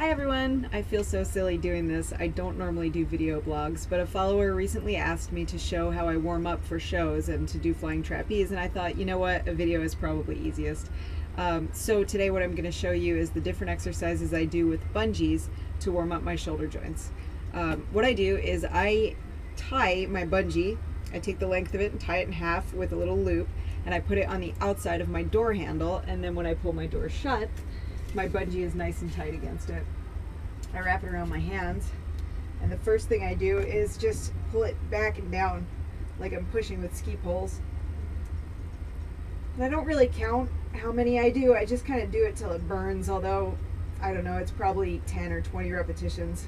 Hi everyone! I feel so silly doing this. I don't normally do video blogs, but a follower recently asked me to show how I warm up for shows and to do flying trapeze, and I thought, you know what, a video is probably easiest. Um, so today what I'm going to show you is the different exercises I do with bungees to warm up my shoulder joints. Um, what I do is I tie my bungee, I take the length of it and tie it in half with a little loop, and I put it on the outside of my door handle, and then when I pull my door shut, my bungee is nice and tight against it. I wrap it around my hands and the first thing I do is just pull it back and down like I'm pushing with ski poles. And I don't really count how many I do, I just kind of do it till it burns, although I don't know, it's probably 10 or 20 repetitions.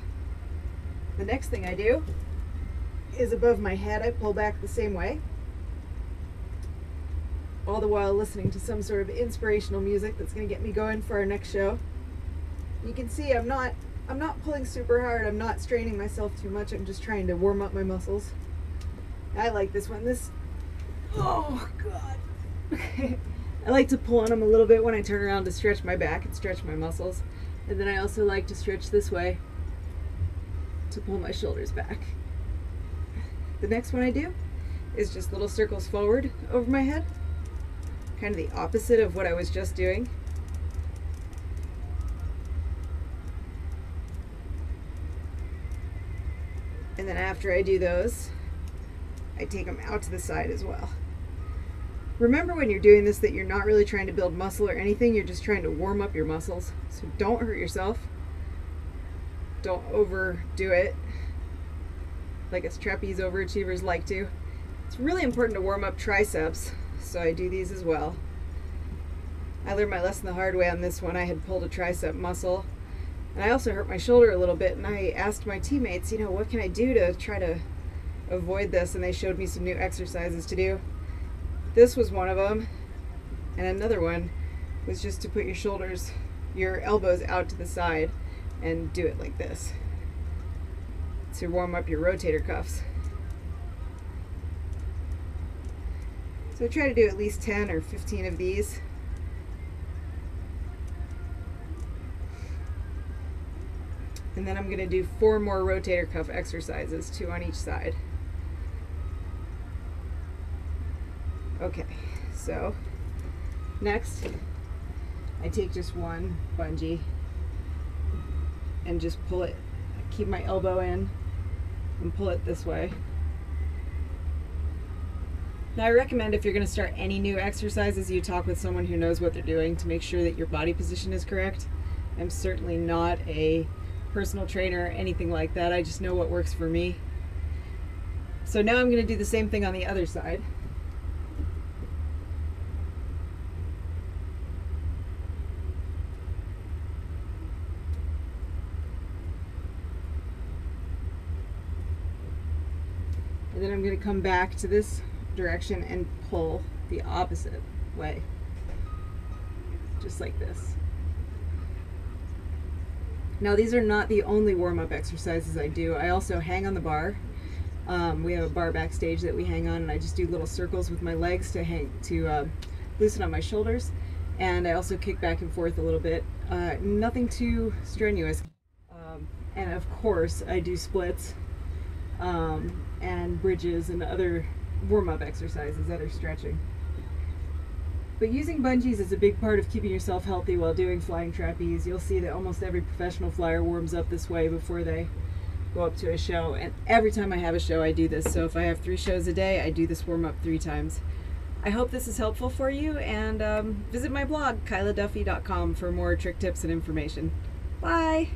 The next thing I do is above my head, I pull back the same way all the while listening to some sort of inspirational music that's going to get me going for our next show. You can see I'm not I'm not pulling super hard. I'm not straining myself too much. I'm just trying to warm up my muscles. I like this one. This Oh god. I like to pull on them a little bit when I turn around to stretch my back and stretch my muscles. And then I also like to stretch this way to pull my shoulders back. The next one I do is just little circles forward over my head kind of the opposite of what I was just doing. And then after I do those, I take them out to the side as well. Remember when you're doing this that you're not really trying to build muscle or anything, you're just trying to warm up your muscles. So don't hurt yourself. Don't overdo it like us trapeze overachievers like to. It's really important to warm up triceps so I do these as well. I learned my lesson the hard way on this one. I had pulled a tricep muscle, and I also hurt my shoulder a little bit, and I asked my teammates, you know, what can I do to try to avoid this, and they showed me some new exercises to do. This was one of them, and another one was just to put your shoulders, your elbows out to the side and do it like this to warm up your rotator cuffs. So try to do at least 10 or 15 of these. And then I'm going to do four more rotator cuff exercises, two on each side. Okay, so next I take just one bungee and just pull it, keep my elbow in and pull it this way. Now, I recommend if you're going to start any new exercises, you talk with someone who knows what they're doing to make sure that your body position is correct. I'm certainly not a personal trainer anything like that. I just know what works for me. So now I'm going to do the same thing on the other side. And then I'm going to come back to this direction and pull the opposite way. Just like this. Now these are not the only warm-up exercises I do. I also hang on the bar. Um, we have a bar backstage that we hang on and I just do little circles with my legs to hang to uh, loosen up my shoulders. And I also kick back and forth a little bit. Uh, nothing too strenuous. Um, and of course I do splits um, and bridges and other warm-up exercises that are stretching. But using bungees is a big part of keeping yourself healthy while doing flying trapeze. You'll see that almost every professional flyer warms up this way before they go up to a show. And every time I have a show, I do this. So if I have three shows a day, I do this warm up three times. I hope this is helpful for you and um, visit my blog, kyladuffy.com for more trick tips and information. Bye!